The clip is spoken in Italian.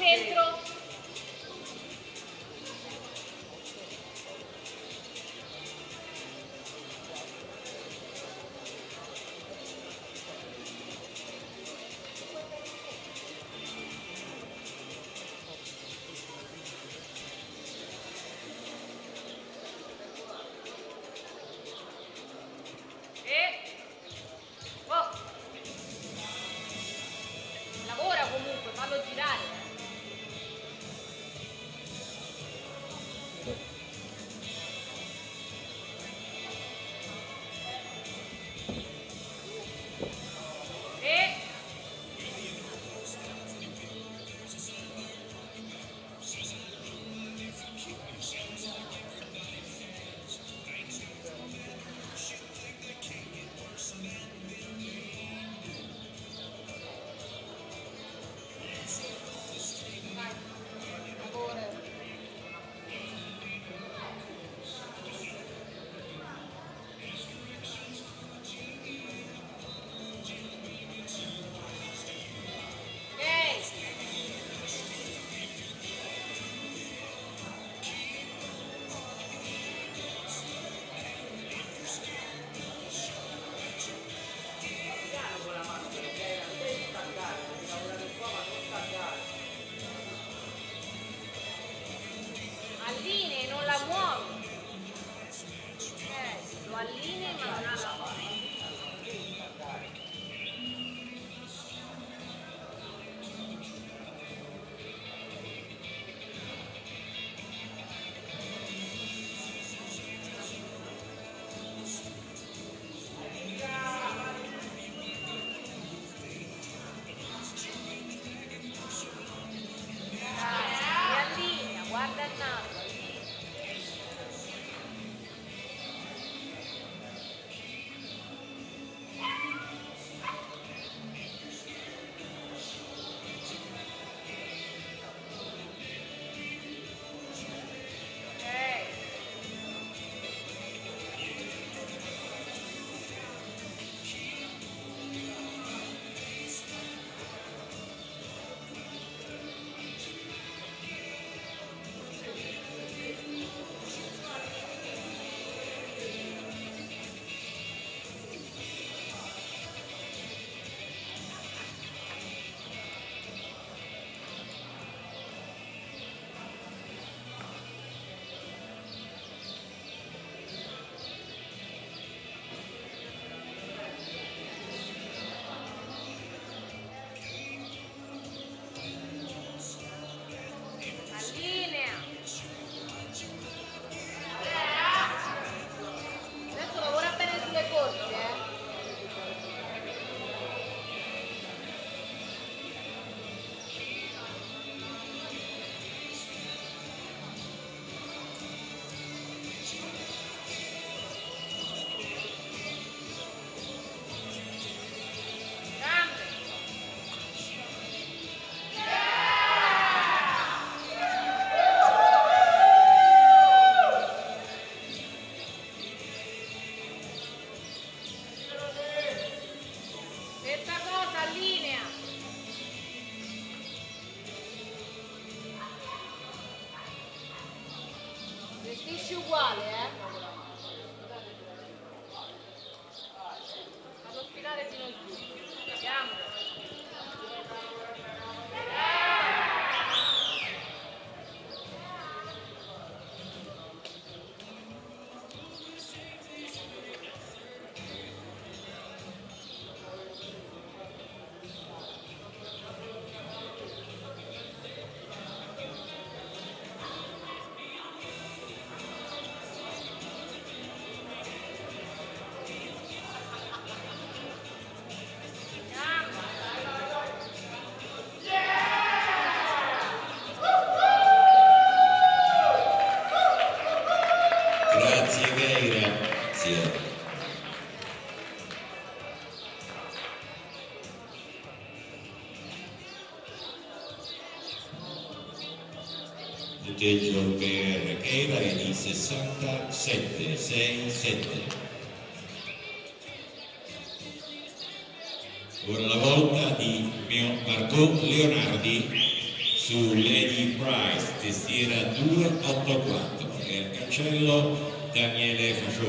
centro. Gestisci uguale, eh? Vado a fino giù. Grazie. Punteggio per Gaira è di 67, 6, 7. Ora la volta di Marco Leonardi su Lady Price, testiera 284 e al cancello dernier élève aujourd'hui.